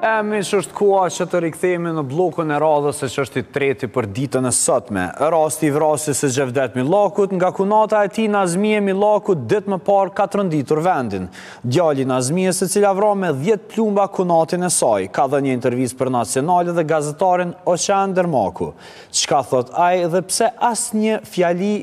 E mirë, është koha që të rikthehemi në bllokun e radhës e që është i treti për ditën e sotme. Rasti i vrasjes së Xhevdet Milakut, nga kunata e tij Nazmije Milaku, ditë më parë ka tronditur vendin. Djali i Nazmijes e cila vra me 10 plumba kunatin e saj, ka dhënë një intervistë për Nacionale dhe gazetarin Oqean Dermaku. Çka thotë ai dhe pse asnjë fjali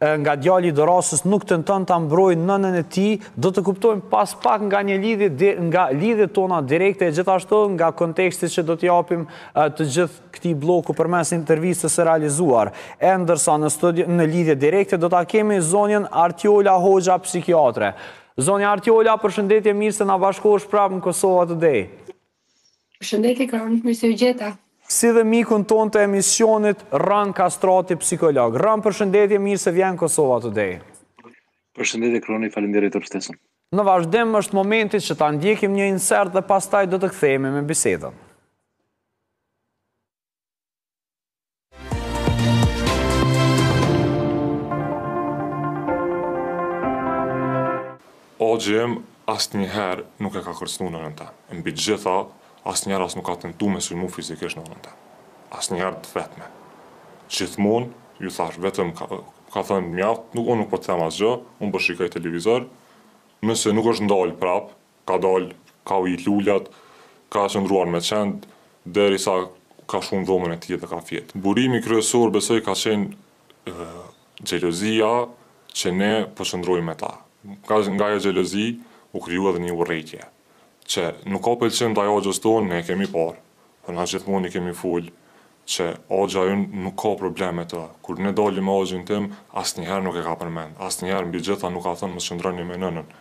nga djali i dorasës nuk tenton ta mbrojë nënën e tij, do ta kuptojmë pas pak nga një lidhje nga lidhjet tona direkte e gjithashtu nga konteksti që do t'i japim të gjithë këtij blloku përmes intervistës së realizuar. E ndërsa në lidhje direkte do ta kemi zonjën Artiola Hoxha psikiatre. Zonja Artiola, përshëndetje, mirë se na bashkohesh prapë në Kosova Today. Përshëndetje Kron, mirë se u gjeta. Si dhe mikun tonë të emisionit Rron Kastrati psikolog. Rron përshëndetje, mirë se vjen Kosova Today. Përshëndetje Kroni, faleminderit për ftesën. Në vazhdim është momenti që ta ndjekim një insert dhe pastaj do të kthehemi me bisedën. Axha im asnjëherë nuk e ka kërcënu nënën tem. E mbi të gjitha, asnjëherë as nuk ka tentu me sulmu fizikisht nënën tem. Asnjëherë të vetme. Gjithmonë, ju thash, vetëm ka, ka thënë mjaft, nuk, unë nuk po të them asgjë, unë po shikoj televizor, nëse nuk është ndalë prapë, Ka dalë, ka ujit lulet, ka qëndruar me qent, derisa ka shku në dhomën e tij dhe ka fjetë. Burimi kryesor besoj ka qenë xhelozia që ne po qëndrojmë me ta. Nga, nga ajo xhelozi u kriju edhe një urrejtje, që nuk ka pëlqim ndaj axhës tonë, ne e kemi parë, por gjithmonë i kemi folë që axha ynë nuk ka problem me të, kur ne dalim me axhin tim asnjëherë nuk e ka përmend, asnjëherë mbi gjitha nuk ka thënë mos qëndroni me nënën.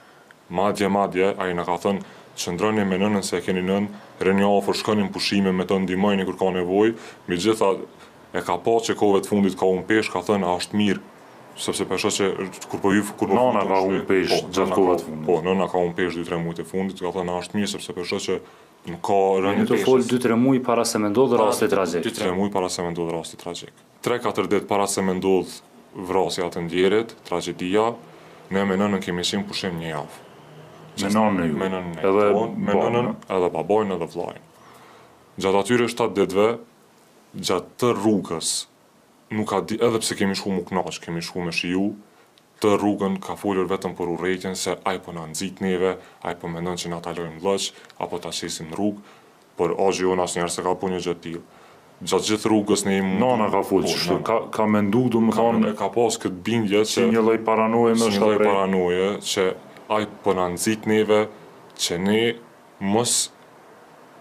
Madje madje ai na ka thënë qëndroni me nënën se e keni nënë, rrini afër shkoni në pushime me të ndihmojeni kur ka nevojë, mbi gjitha e ka pa që kohëve të fundit ka humbë peshë ka thënë a është mirë sepse po e shoh që kur po hy kur po fut në pushime po nëna ka humbë peshë dy tre mujt e fundit ka thënë a është mirë sepse po e shoh që ka rënie të peshës. Po fol dy tre muaj para se me ndodh rasti tragjik. Dy tre muaj para se me ndodh rasti tragjik. Tre katër ditë para se me ndodh vrasja e të ndjerit, tragjedia, ne me nënën kemi qenë pushim një javë. Me nënën e juaj. Edhe me nënën, edhe babain, edhe vëllain. Gjatë atyre shtatë ditëve, gjatë tërë rrugës, nuk ka di, edhe pse kemi shku mu kënaq, kemi shku me shiju, Gjatë rrugës ka folur vetëm për urrejtjen se ai po na nxit neve, ai po mendon që na ta lojmë lloç, apo ta qesim në rrugë, por axhi jonë asnjëherë s'e ka bo një gjë të tillë. Gjatë gjithë rrugës ne jemi mundu, Nana ka fol kështu, ka mendu domethënë, e ka pas këtë bindje që, si një lloj paranoje ndoshta, si një lloj paranoje që ai po na nxit neve që ne mos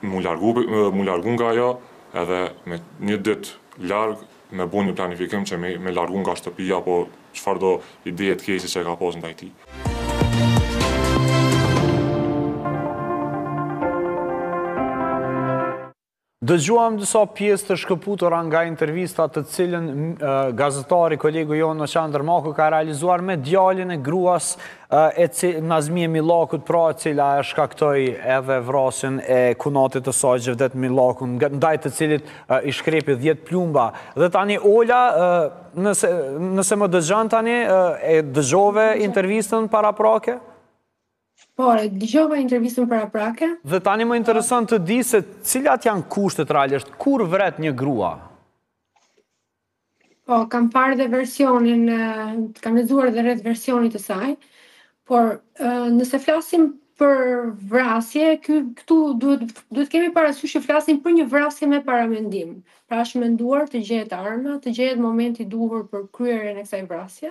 mu largu nga ajo edhe me një ditë larg me bo një planifikim që me largu nga shtëpia apo çfarëdo ideje të keqe që e ka pas ndaj tij. Dëgjuam disa pjesë të shkëputura nga intervista të cilën gazetari kolegu jonë Qandër Maku ka realizuar me djalin e gruas e cilë Nazmije Millakut pra e cila e shkaktoi edhe vrasjen e kunatit të saj Xhevdet Millakun ndaj të cilit i shkrepi dhjetë plumba. Dhe tani Ola, nëse, nëse më dëgjon tani, e dëgjove intervistën paraprake? Po, e dëgjova intervistën paraprake. Dhe tani më intereson të di se cilat janë kushtet realisht, kur vret një grua? Po, kam parë edhe versionin, kam lexuar edhe rreth versionit të saj, por nëse flasim për vrasje, ky këtu duhet të kemi parasysh që flasim për një vrasje me paramendim. Pra është menduar të gjehet arma, të gjehet momenti i duhur për kryerjen e kësaj vrasje,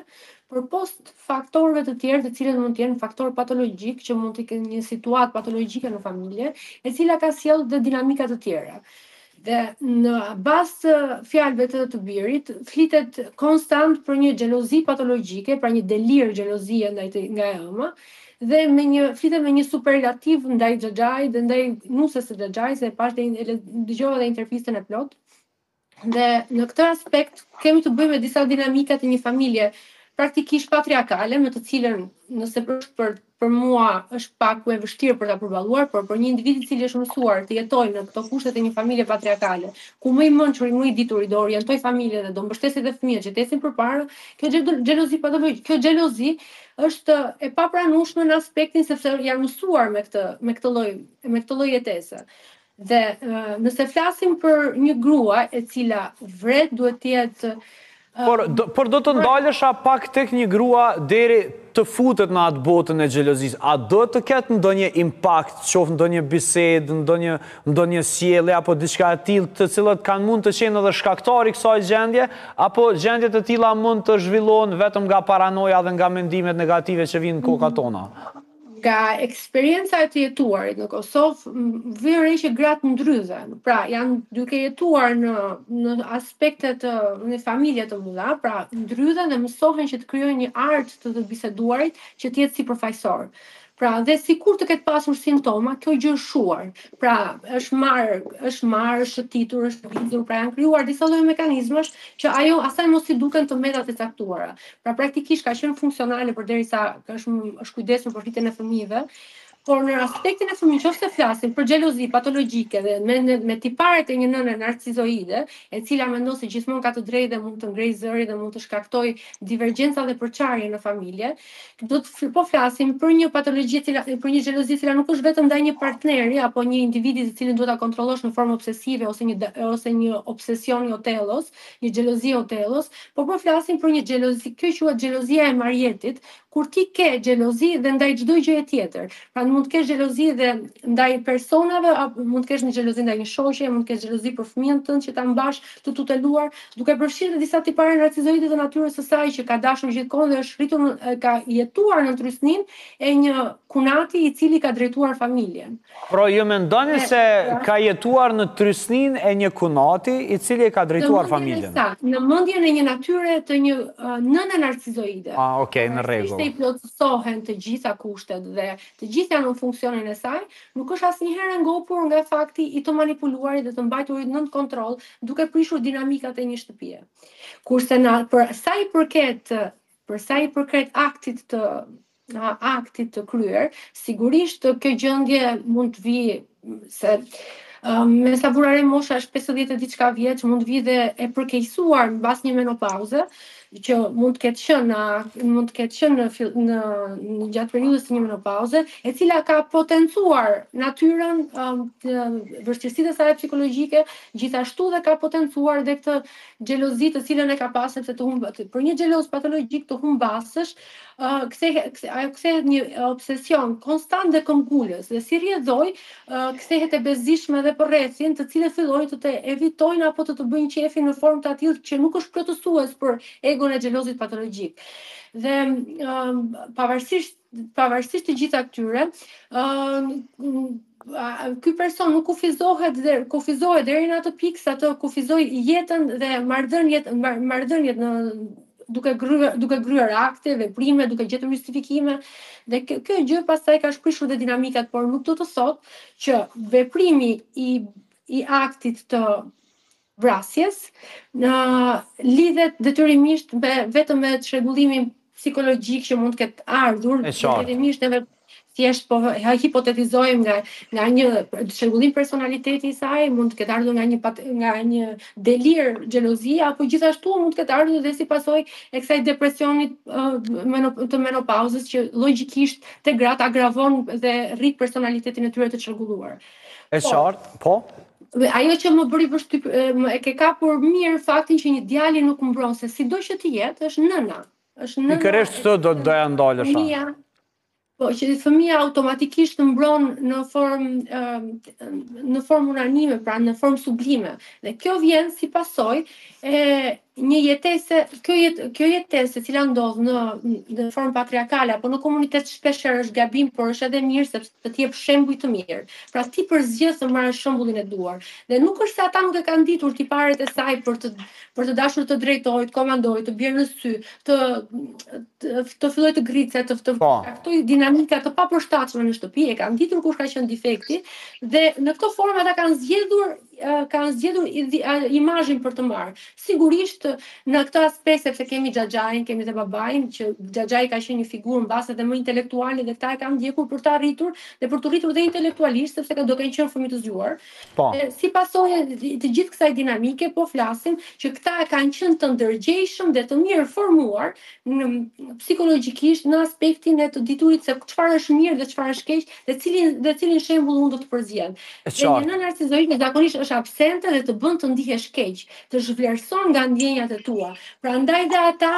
por pos faktorëve të tjerë, të cilët mund të jenë faktorë patologjikë që mund të kenë një situatë patologjike në familje, e cila ka sjellë dhe dinamika të tjera. Dhe në bazë të fjalëve të të birit, flitet konstant për një xhelozi patologjike, pra një delir xhelozie ndaj të, nga e ëma, dhe me një flitet me një superlativ ndaj xhaxhait dhe ndaj nuses së xhaxhait, se e pashë dhe e dëgjova dhe intervistën e plotë. Dhe në këtë aspekt kemi të bëjmë me disa dinamika të një familje praktikisht patriarkale me të cilën nëse për për për mua është pak më e vështirë për ta përballuar, por për një individ i cili është mësuar të jetojë në këto kushte të një familje patriarkale, ku më i mençuri, më i dituri do orientojë familjen dhe do mbështesë dhe fëmijët që të ecin përpara, kjo xhelozi patologjike, kjo xhelozi është e papranueshme në aspektin sepse janë mësuar me këtë, me këtë lloj, me këtë lloj jetese. Dhe nëse flasim për një grua e cila vret duhet të jetë Por, do, por do të ndalësha pak tek një grua deri të futet në atë botën e xhelozisë. A duhet të ketë ndonjë impakt, qoftë ndonjë bisedë, ndonjë ndonjë sjellje apo diçka e tillë, të cilat kanë mund të qenë edhe shkaktari i kësaj gjendje, apo gjendje të tilla mund të zhvillohen vetëm nga paranoja dhe nga mendimet negative që vijnë në kokat tona? nga eksperienca e të jetuarit në Kosovë, vjen re që gratë ndrydhen. Pra, janë duke jetuar në në aspekte të në familje të mëdha, pra ndrydhen dhe mësohen që të krijojnë një art të të biseduarit që të jetë sipërfaqësor. Pra, dhe sikur të ketë pasur simptoma, kjo gjë është shuar. Pra, është marrë, është marrë, është shëtitur, është vizitur, pra janë krijuar disa lloj mekanizmash që ajo asaj mos i duken të metat e caktuara. Pra praktikisht ka qenë funksionale përderisa është është kujdesur për rritjen e fëmijëve, por në aspektin e fëmijës, në qoftë se flasim për xhelozi patologjike dhe me me, me tiparet e një nëne narcizoide, e cila mendon se gjithmonë ka të drejtë dhe mund të ngrejë zërin dhe mund të shkaktojë divergjenca dhe përçarje në familje, atëherë po flasim për një patologji e cila për një xhelozi e cila nuk është vetëm ndaj një partneri apo një individi të cilin duhet ta kontrollosh në formë obsesive ose një ose një obsesion i Otellos, Një xhelozi e Otellos, por po flasim për një xhelozi, kjo quhet xhelozia e Marjetit, kur ti ke xhelozi dhe ndaj çdo gjëje tjetër. Pra mund të kesh xhelozi dhe ndaj personave, apo mund të kesh një xhelozi ndaj një shoqe, mund të kesh xhelozi për fëmijën tënd që ta mbash të tuteluar, duke përfshirë disa tipare narcizoide të natyrës së saj që ka dashur gjithkohë dhe është rritur ka jetuar nën trysninë e një kunati i cili ka drejtuar familjen. Pra ju mendoni se ka jetuar nën trysninë e një kunati i cili e ka drejtuar familjen. Në mendjen e një natyre të një nëne narcizoide. Ah, ok, në rregull. Edhe i plotësohen të gjitha kushtet dhe të gjithë janë në funksionin e saj, nuk është asnjëherë e ngopur nga fakti i të manipuluarit dhe të mbajturit nën kontroll duke prishur dinamikat e një shtëpie. Kurse në për sa i përket Për sa i përket aktit të aktit të kryer, sigurisht kjo gjendje mund të vijë se me sa vura re mosha është 50 e diçka vjeç, mund të vijë dhe e përkeqësuar mbas një menopauze që mund të ketë qenë në mund të ketë qenë në në, në gjatë periudhës së një menopauze, e cila ka potencuar natyrën um, vështirësitë e saj psikologjike, gjithashtu dhe ka potencuar dhe këtë xhelozi të cilën e ka pas sepse të humb aty. Për një xheloz patologjik të humbasësh, ë kthehet ajo kthehet një obsesion konstant dhe këmbëngulës dhe si rrjedhojë ë kthehet e bezdisshme edhe për rrethin, të cilët fillojnë të të evitojnë apo të të bëjnë qejfin në formë të atillë që nuk është plotësues për egon e xhelozit patologjik. Dhe ë pavarësisht pavarësisht të gjitha këtyre, ë ky person nuk kufizohet dhe kufizohet deri në atë pikë sa të kufizojë jetën dhe marrëdhëniet marrëdhëniet në duke kryer duke kryer akte, veprime, duke gjetur justifikime dhe kjo, kjo gjë pastaj ka shprishur dhe dinamikat, por nuk do të thotë që veprimi i i aktit të vrasjes, lidhet detyrimisht me vetëm me çrregullimin psikologjik që mund të ketë ardhur, detyrimisht edhe thjesht po hipotetizojmë nga nga një çrregullim personaliteti i saj, mund të ketë ardhur nga një nga një delir xhelozie apo gjithashtu mund të ketë ardhur dhe si pasojë e kësaj depresionit të menopauzës që logjikisht te gratë agravon dhe rrit personalitetin e tyre të çrregulluar. E po. qartë, po. Dhe ajo që më bëri përshtypje, e ke kapur mirë faktin që një djali nuk mbron se sido që të jetë, është nëna. Është nëna. Pikërisht këtë do të doja të ndalesha. Fëmija, po që fëmija automatikisht mbron në formë në formë unanime, pra në formë sublime. Dhe kjo vjen si pasojë e një jetese, kjo jet, kjo jetesë e cila ndodh në në formë patriarkale apo në komunitet shpesh herë është gabim, por është edhe mirë sepse të të jep shembuj të mirë. Pra ti përzgjedh të marrësh shembullin e duhur. Dhe nuk është se ata nuk e kanë ditur tiparet e saj për të për të dashur të drejtojë, të komandojë, të bjerë në sy, të të, të fillojë të grricet, të të, po, aktojë dinamika të papërshtatshme në shtëpi, e kanë ditur kush ka qenë defekti dhe në këto forma ata kanë zgjedhur kanë zgjedhur imazhin për të marrë. Sigurisht në këtë aspekt sepse kemi xhaxhain, kemi dhe babain që xhaxhai ka qenë një figurë mbase dhe më intelektuale dhe këta e kanë ndjekur për t'u rritur dhe për t'u rritur dhe intelektualisht sepse ka do kanë qenë fëmijë të zgjuar. Po. Si pasojë të gjithë kësaj dinamike po flasim që këta kanë qenë të ndërgjegjshëm dhe të mirë formuar në psikologjikisht në aspektin e të diturit se çfarë është mirë dhe çfarë është keq dhe cilin dhe cilin shembull unë do të përzgjedh. Dhe një nënë narcizoide zakonisht është absente dhe të bën të ndihesh keq, të zhvlerëson nga ndjenjat e tua. Prandaj dhe ata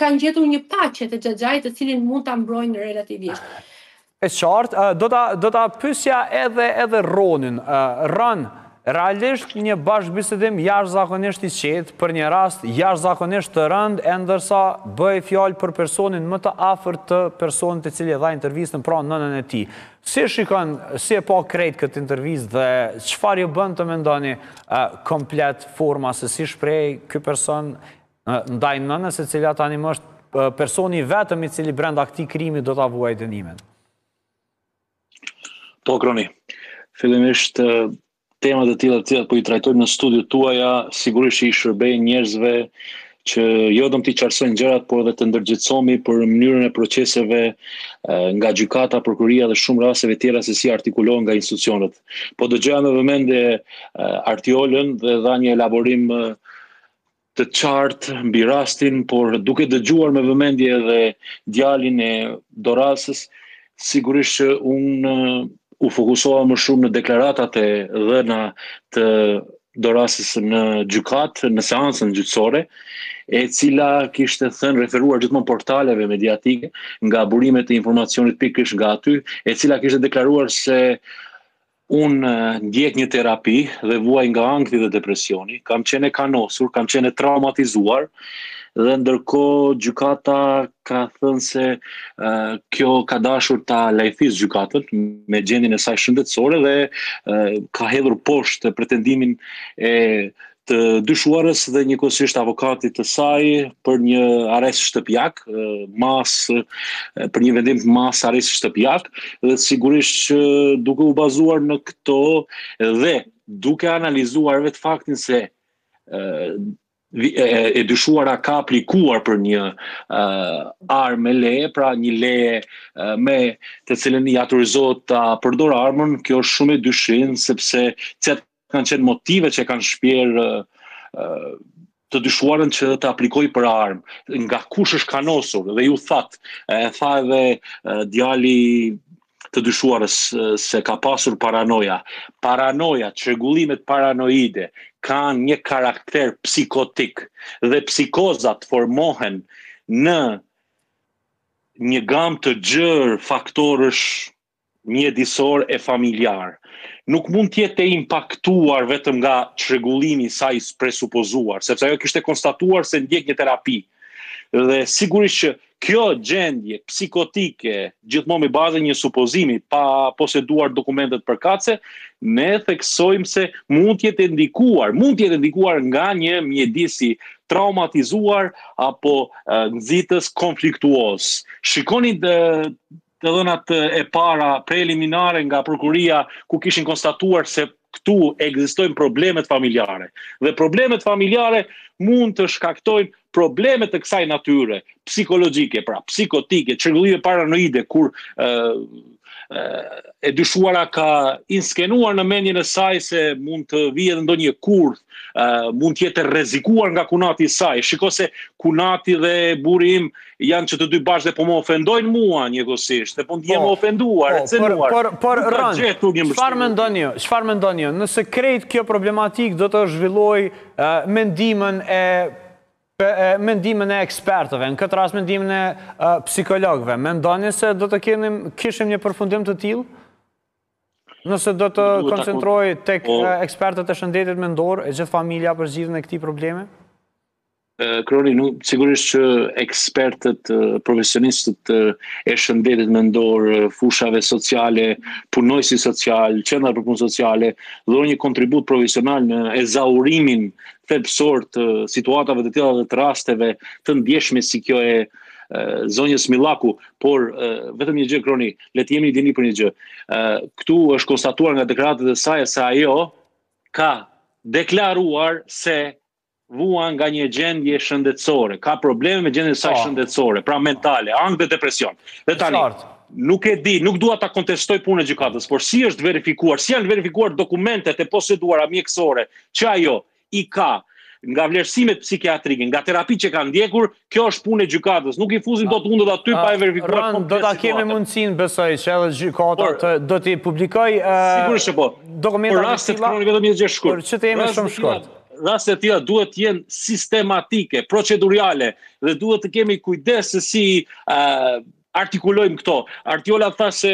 kanë gjetur një paqe te xhaxhai të cilin mund ta mbrojnë relativisht. E qartë, do ta do ta pyesja edhe edhe Ronin. Ron, realisht një bashkëbisedim jashtëzakonisht i qetë për një rast jashtëzakonisht të rëndë, e ndërsa bëhej fjalë për personin më të afërt të personit i cili dha intervistën, pra nënën e tij. Si e shikon, si e patë krejt këtë intervistë dhe çfarë ju bën të mendoni komplet forma se si shprehej ky person ndaj nënës e cila tani më është personi i vetëm i cili brenda këtij krimi do ta vuajë dënimin. Po, Roni. Fillimisht temat e tilla të cilat po i trajtojmë në studiot tuaja sigurisht i shërbejnë njerëzve që jo vetëm t'i qartësojnë gjërat, por edhe të ndërgjegjësohemi për mënyrën e proceseve nga gjykata, prokuroria dhe shumë rasteve tjera se si artikulohen nga institucionet. Po dëgjoja me vëmendje Artiolën dhe dha një elaborim të qartë mbi rastin, por duke dëgjuar me vëmendje edhe djalin e Dorasës, sigurisht që unë u fokusoha më shumë në deklaratat e dhëna të Dorasës në gjykatë, në seancën gjyqësore, e cila kishte thënë referuar gjithmonë portaleve mediatike nga burimet e informacionit pikërisht nga aty, e cila kishte deklaruar se Unë ndjek një terapi dhe vuaj nga ankthi dhe depresioni, kam qenë e kanosur, kam qenë e traumatizuar dhe ndërkohë gjykata ka thënë se uh, kjo ka dashur ta lajthisë gjykatën me gjendjen e saj shëndetësore dhe uh, ka hedhur poshtë pretendimin e të dyshuarës dhe njëkohësisht avokatit të saj për një arrest shtëpiak, masë për një vendim masë arrest shtëpiak dhe sigurisht që duke u bazuar në këto dhe duke analizuar vetë faktin se e dyshuara ka aplikuar për një uh, armë me leje, pra një leje uh, me të cilën i autorizohet ta përdorë armën, kjo është shumë e dyshimtë sepse çet kanë qenë motive që kanë shpjerrë të dyshuarën që të aplikojë për armë, nga kush është kanosur dhe ju thatë, e tha edhe djali i të dyshuarës se ka pasur paranoja. Paranojat, çrregullimet paranoide, kanë një karakter psikotik dhe psikozat formohen në një gamë të gjërë faktorësh mjedisor e familjar nuk mund të jetë e impaktuar vetëm nga çrregullimi i saj i presupozuar, sepse ajo kishte konstatuar se ndjek një terapi. Dhe sigurisht që kjo gjendje psikotike, gjithmonë me bazë në një supozimi pa poseduar dokumentet përkatëse, ne theksojmë se mund të jetë e ndikuar, mund të jetë e ndikuar nga një mjedis i traumatizuar apo nxitës konfliktuoz. Shikoni të dhënat e para preliminare nga prokuria ku kishin konstatuar se këtu ekzistojnë problemet familjare. Dhe problemet familjare mund të shkaktojnë probleme të kësaj natyre, psikologjike, pra psikotike, çrregullime paranoide kur ë e dyshuara ka inskenuar në mendjen e saj se mund të vijë edhe ndonjë kurth, mund të jetë e rrezikuar nga kunati i saj. Shiko se kunati dhe burri im janë që të dy bashkë dhe po më ofendojnë mua njëkohësisht, dhe po ndihem po, e ofenduar, po, e cenuar. Por, por, por Rron, çfarë mendoni ju, çfarë mendoni ju, nëse krejt kjo problematikë do të zhvillohej me mendimin e mendimin e ekspertëve, në këtë rast mendimin e psikologëve, mendoni se do të kenim, kishim një përfundim të tillë, nëse do të koncentrohej tek, po, ekspertët e shëndetit mendor, e gjithë familja për zgjidhjen e këtij problemi? Kroni, sigurisht që ekspertët, profesionistët e shëndetit mendor, fushave sociale, punonjësi social, qendra për punë sociale, dhurojnë një kontribut profesional në ezaurimin thelbësor të situatave të tilla dhe të rasteve të ndjeshme si kjo e zonjës Millaku, por vetëm një gjë Kroni, le të jemi në dijeni për një gjë. Këtu është konstatuar nga deklaratat e saj se ajo ka deklaruar se vuan nga një gjendje shëndetësore, ka probleme me gjendjen e saj po, shëndetësore, pra mentale, ankth dhe depresion. Dhe tani, nuk e di, nuk dua ta kontestoj punën e gjykatës, por si është verifikuar, si janë verifikuar dokumentet e poseduara mjekësore që ajo i ka nga vlerësimet psikiatrike, nga terapitë që ka ndjekur, Kjo është punë e gjykatës. Nuk i fusim dot hundët aty pa e verifikuar komplet. Do ta kemi mundësinë besoj që edhe gjykata të do t'i publikojë sigurisht që po. Dokumenta. Por rastet e tilla, Kroni, vetëm një gjë shkurt. Por që të jemi shumë shkurt. Rastet e tilla duhet të jenë sistematike, procedurale dhe duhet të kemi kujdes se si artikulojmë këto. Artiola tha se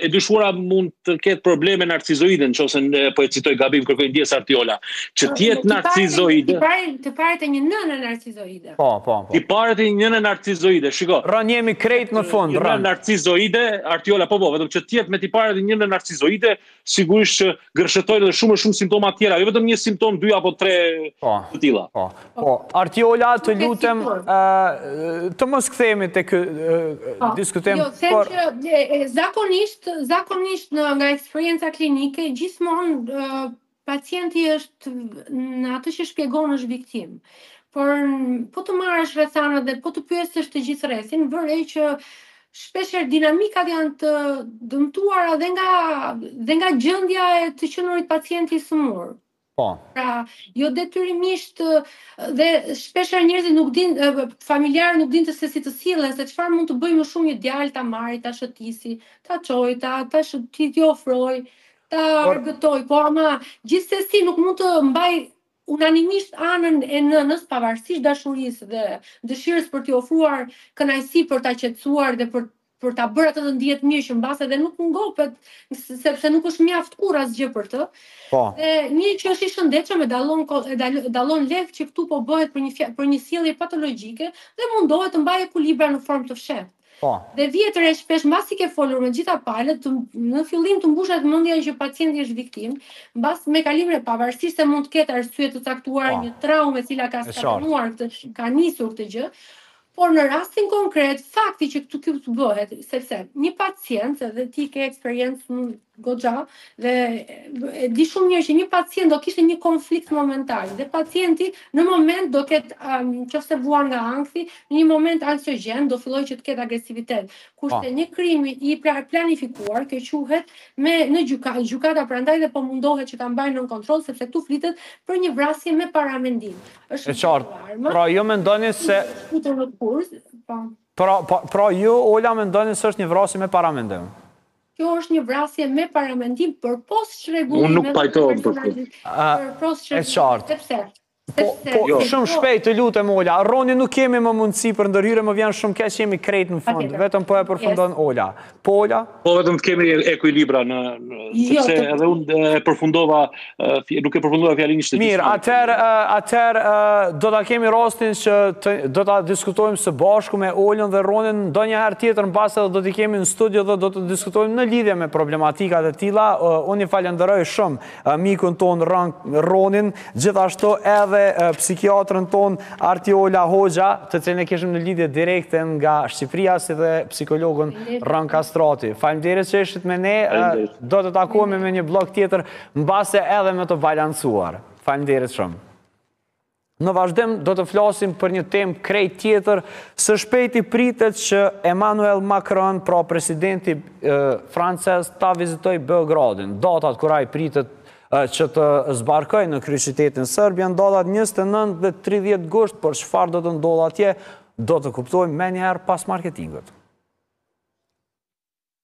e dyshuara mund të ketë probleme narcizoide nëse po e citoj gabim kërkoj ndjesë Artiola, që po, të jetë narcizoide. Tiparet e një nënë narcizoide. Po, po, po. Tiparet e një nënë narcizoide, shiko. Rron, jemi krejt në fund, Rron. Narcizoide, Artiola, po po, vetëm që të jetë me tiparet e një nënë narcizoide, sigurisht që gërshetojnë edhe shumë e shumë simptoma tjera, jo vetëm një simptomë, dy apo tre po, të tilla. Po, po, Artiola, të lutem, të mos kthehemi te ky, po, diskutim. Jo, se që zakonisht, zakonisht në nga eksperienca klinike, gjithmonë pacienti është në atë që shpjegon është viktimë. Por po të marrësh rrethanat dhe po të pyesësh të gjithë rrethin, vëren që shpesh herë dinamikat janë të dëmtuara dhe nga dhe nga gjendja e të qenurit pacient i sëmur. Po. Pra, jo detyrimisht dhe shpesh herë njerëzit nuk din familjarët nuk dinë se si të sillen, se çfarë mund të bëjë më shumë një djalë ta marrë, ta shëtisë, ta çojë, ta ta shëtisë, t'i ofrojë, ta argëtojë, po ama gjithsesi nuk mund të mbajë unanimisht anën e nënës pavarësisht dashurisë dhe dëshirës për t'i ofruar kënaqësi për ta qetësuar dhe për për ta bërë atë të ndihet mirë që mbase dhe nuk ngopet sepse nuk është mjaft kurrë asgjë për të. Po. Dhe një që është i shëndetshëm e dallon e dal- dallon lehtë që këtu po bëhet për një fja- për një sjellje patologjike dhe mundohet të mbajë ekuilibra në formë të fshehtë. Po. Dhe vjen re shpesh mbasi ke folur me të gjitha palët, të, në fillim të mbushet mendja që pacienti është viktimë, mbas me kalimin e pavarësisht se mund të ketë arsye të caktuara po. një traumë e cila ka shkaktuar këtë, ka nisur këtë gjë, por në rastin konkret, fakti që këtu këtu bëhet, sepse një pacient, dhe ti ke eksperiencë goxha dhe e di shumë mirë që një pacient do kishte një konflikt momental dhe pacienti në moment do ketë um, qoftë vuan nga ankthi, në një moment anksiogjen do fillojë që të ketë agresivitet. Kurse po. një krim i pra planifikuar, kjo quhet më në gjykatë, gjykata prandaj dhe po mundohet që ta mbajë nën kontroll sepse këtu flitet për një vrasje me paramendim. Është e qartë. Pra ju Ola mendoni se futur në kurs, po. Pra, pra, pra ju Ola mendoni se është një vrasje me paramendim. Kjo është një vrasje me paramendim përpos çrregullimeve profesionalizmi. Është e qartë. Sepse Po, po, jo. shumë shpejt të lutem Ola. Roni nuk kemi më mundësi për ndërhyrje, më vjen shumë keq jemi krejt në fund. Vetëm po e përfundon Ola. Po Ola? Po vetëm të kemi ekuilibra në jo, sepse edhe unë e përfundova nuk e përfundova fjalinë ishte gjithmonë. Mirë, atëherë atëherë do ta kemi rastin që do ta diskutojmë së bashku me Olën dhe Rronin ndonjëherë tjetër mbase edhe do t'i kemi në studio dhe do të diskutojmë në lidhje me problematikat e tilla. Unë i falënderoj shumë mikun tonë Rronin, gjithashtu edhe psikiatren tonë Artiola Hoxha, të cilën e kishim në lidhje direkte nga Shqipëria si dhe psikologun Rron Kastrati. Faleminderit që ishit me ne. Do të takohemi me një bllok tjetër Mbase edhe më të balancuar. Faleminderit shumë. Në vazhdim do të flasim për një temë krejt tjetër, së shpejti pritet që Emmanuel Macron, pra presidenti francez, ta vizitojë Beogradin. Datat kur ai pritet që të zbarkojë në kryeqytetin serb janë datat 29 dhe 30 gusht, por çfarë do të ndodhë atje, do të kuptojmë menjëherë pas marketingut.